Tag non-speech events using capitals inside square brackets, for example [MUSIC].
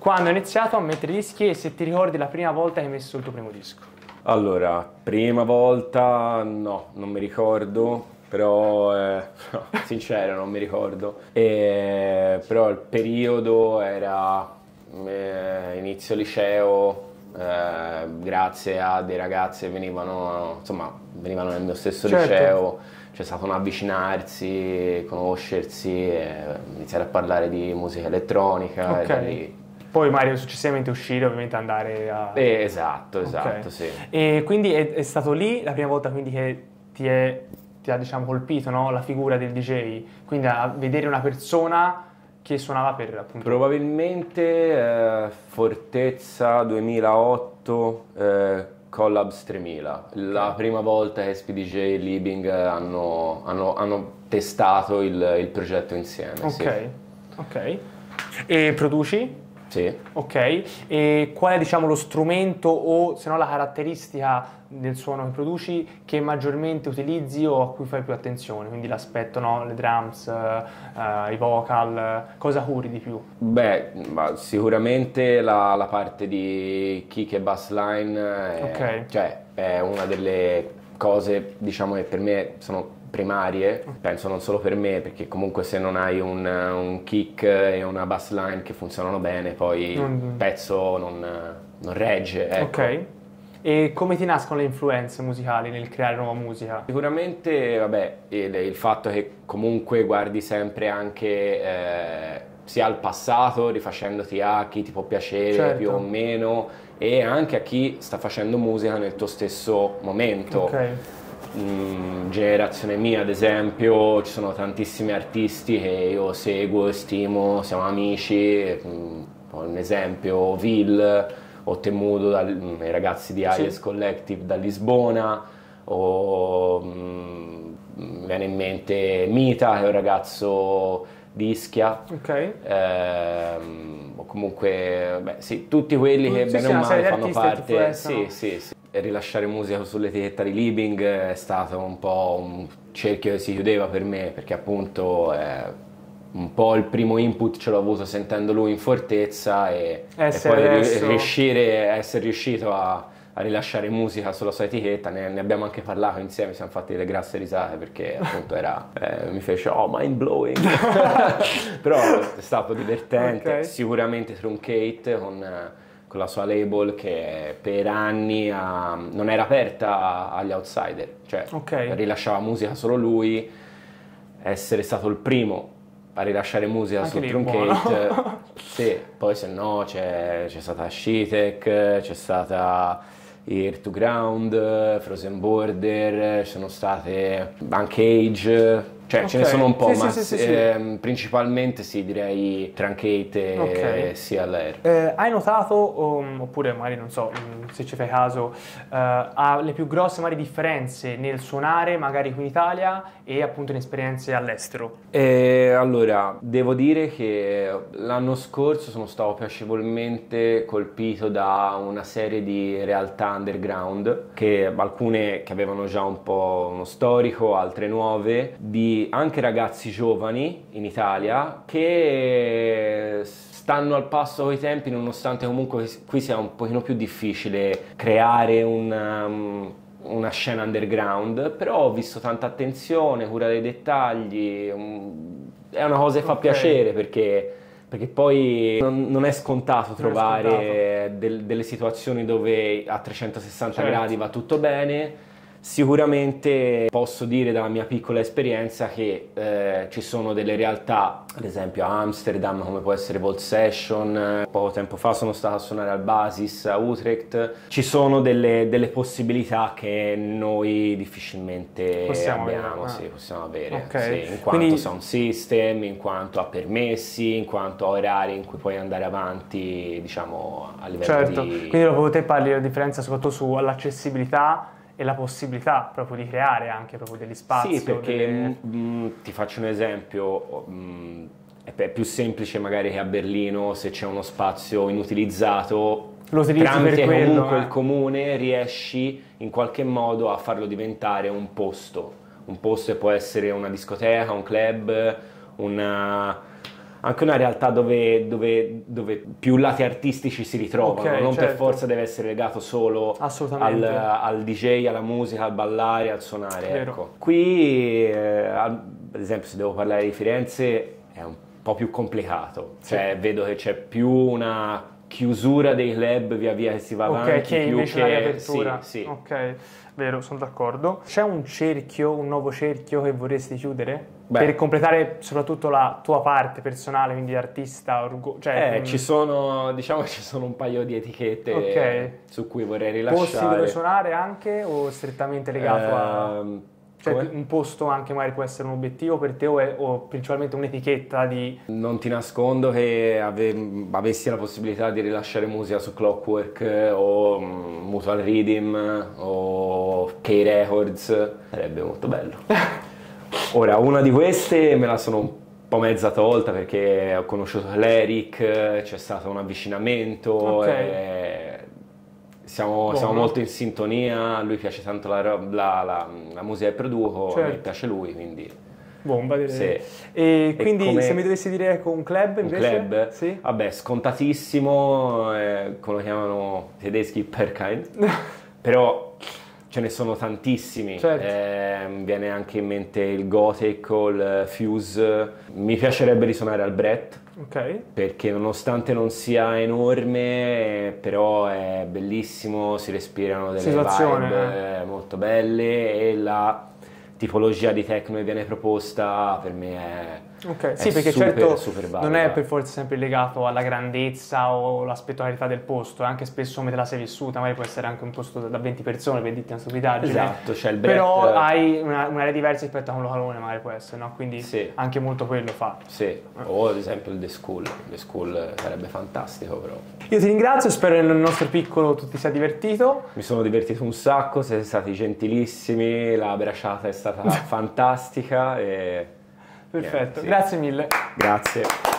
quando hai iniziato a mettere dischi e se ti ricordi la prima volta che hai messo il tuo primo disco. Allora, prima volta no, non mi ricordo, però eh, [LAUGHS] no, sincero non mi ricordo. E, però il periodo era eh, inizio liceo, eh, grazie a dei ragazzi che venivano, insomma, venivano nel mio stesso Certo. liceo, c'è stato un avvicinarsi, conoscersi, iniziare a parlare di musica elettronica Ok. e da lì. Poi magari successivamente uscire, ovviamente andare a... Eh, esatto, esatto, sì. E quindi è, è stato lì la prima volta quindi che ti, è- ti ha diciamo colpito no? la figura del DJ, quindi a vedere una persona che suonava per appunto... Probabilmente eh, Fortezza 2008, eh, Collabs 3000, la prima volta che SPDJ e Libing hanno, hanno- hanno testato il, il progetto insieme. ok, Sì. ok. E produci? Sì. Ok, e qual è diciamo lo strumento o se no la caratteristica del suono che produci che maggiormente utilizzi o a cui fai più attenzione? Quindi l'aspetto, no? le drums, eh, i vocal, eh, cosa curi di più? Beh, ma sicuramente la, la parte di kick e bass line è, Ok. cioè, è una delle cose diciamo che per me sono primarie, penso non solo per me, perché comunque se non hai un, un kick e una bass line che funzionano bene, poi Non- il pezzo non, non regge. ecco. Ok. E come ti nascono le influenze musicali nel creare nuova musica? Sicuramente, vabbè, il, il fatto che comunque guardi sempre anche eh, sia al passato, rifacendoti a chi ti può piacere Certo. più o meno, e anche a chi sta facendo musica nel tuo stesso momento. Ok, Mm, generazione mia, ad esempio, ci sono tantissimi artisti che io seguo e stimo, siamo amici. mm, un esempio, Vil o Temudo, dal- mm, i ragazzi di Sì. Ayes Collective da Lisbona, o mm, mi viene in mente Mita, che è un ragazzo di Ischia. ok. Ehm, o comunque, beh, sì, tutti quelli Tu- che bene o serie male fanno parte. Sì, sì, sì. Rilasciare musica sull'etichetta di Libing è stato un po' un cerchio che si chiudeva per me, perché appunto eh, un po' il primo input ce l'ho avuto sentendo lui in fortezza e, e poi adesso- riuscire a essere riuscito a, a rilasciare musica sulla sua etichetta, ne, ne abbiamo anche parlato insieme, siamo fatti delle grasse risate perché appunto era, eh, mi fece oh mind blowing, [LAUGHS] però è stato divertente, Ok. sicuramente Truncate con, con la sua label che per anni ha- non era aperta agli outsider, cioè Ok. rilasciava musica solo lui, essere stato il primo a rilasciare musica Anche su Truncate, buono. [LAUGHS] sì, poi se no c'è, c'è stata Shitek, c'è stata Ear to Ground, Frozen Border, ci sono state anche Age, cioè ce ne sono un po', Sì, ma sì, sì, ehm, principalmente sì, direi Truncate Ok. e CLR. Eh, hai notato, um, oppure magari non so mm, se ci fai caso, eh, ha le più grosse magari differenze nel suonare magari qui in Italia e appunto in esperienze all'estero? E allora, devo dire che l'anno scorso sono stato piacevolmente colpito da una serie di realtà underground, che alcune che avevano già un po' uno storico, altre nuove, di anche ragazzi giovani in Italia che stanno al passo coi tempi nonostante comunque qui sia un pochino più difficile creare un, um, una scena underground, però ho visto tanta attenzione, cura dei dettagli, um, è una cosa che fa Ok. piacere perché, perché poi non, non è scontato Non è trovare del- delle situazioni dove a 360 Certo. gradi va tutto bene. Sicuramente posso dire dalla mia piccola esperienza che eh, ci sono delle realtà, ad esempio a Amsterdam come può essere Volt Session, eh, poco tempo fa sono stato a suonare al Basis a Utrecht, ci sono delle, delle possibilità che noi difficilmente Possiamo abbiamo, avere, ah. sì, possiamo avere, Ok. sì, in quanto Quindi- sound system, in quanto a permessi, in quanto a orari in cui puoi andare avanti, diciamo, a livello Certo, di... quindi dopo te parli della differenza soprattutto sull'accessibilità e la possibilità proprio di creare anche proprio degli spazi. Sì, perché delle- mm, ti faccio un esempio, mm, è più semplice magari che a Berlino se c'è uno spazio inutilizzato, Lo utilizzi per tramite quello, comunque eh. il comune riesci in qualche modo a farlo diventare un posto. Un posto che può essere una discoteca, un club, una- anche una realtà dove, dove, dove più lati artistici si ritrovano, Ok, non per certo. forza deve essere legato solo al, al DJ, alla musica, al ballare, al suonare. Ecco. Qui, eh, ad esempio, se devo parlare di Firenze, è un po' più complicato. Cioè, vedo che c'è più una chiusura dei club via via che si va avanti. Ok, che più invece che... la riapertura. Sì, sì. Ok, vero, sono d'accordo. C'è un cerchio, un nuovo cerchio che vorresti chiudere? Beh. Per completare soprattutto la tua parte personale, quindi artista, orgo- cioè, Eh, mm, ci sono, [LAUGHS] diciamo che ci sono un paio di etichette Ok. su cui vorrei posti dove rilasciare. suonare anche o strettamente legato a... Cioè, come? un posto anche magari può essere un obiettivo per te o, è- o principalmente un'etichetta di... Non ti nascondo che ave- avessi la possibilità di rilasciare musica su Clockwork eh, o mm, Mutual Rhythm o K-Records, sarebbe molto bello. [LAUGHS] Ora, una di queste me la sono un po' mezza tolta perché ho conosciuto Cleric, eh, c'è stato un avvicinamento, Ok. e siamo, siamo molto in sintonia, a lui piace tanto la, la- la- la musica che produco, a me Certo. piace lui, quindi... Bomba, direi. Sì. E quindi come- se mi dovessi dire ecco, un club Un invece? club? Sì. Vabbè, scontatissimo, eh, come lo chiamano i tedeschi Perkind, [LAUGHS] però ce ne sono tantissimi. Certo. Eh, viene anche in mente il Gothic o il Fuse. Mi piacerebbe risuonare al Brett, Ok. perché nonostante non sia enorme, eh, però è bellissimo, si respirano delle Situazione, vibe eh, molto belle e la tipologia di techno che viene proposta per me è Ok, È sì, perché super, certo super non è per forza sempre legato alla grandezza o alla spettacolarità del posto, è anche spesso come te la sei vissuta, magari può essere anche un posto da 20 persone per dirti una stupidaggine. Esatto, c'è il Brett- Però hai una- un'area diversa rispetto a un localone, magari può essere, no? Quindi Sì. anche molto quello fa. Sì, o ad esempio il The School. The School sarebbe fantastico però. Io ti ringrazio, spero che nel nostro piccolo tu ti sia divertito. Mi sono divertito un sacco, siete stati gentilissimi, la bracciata è stata [LAUGHS] fantastica e Perfetto, Niente, sì. grazie mille. grazie.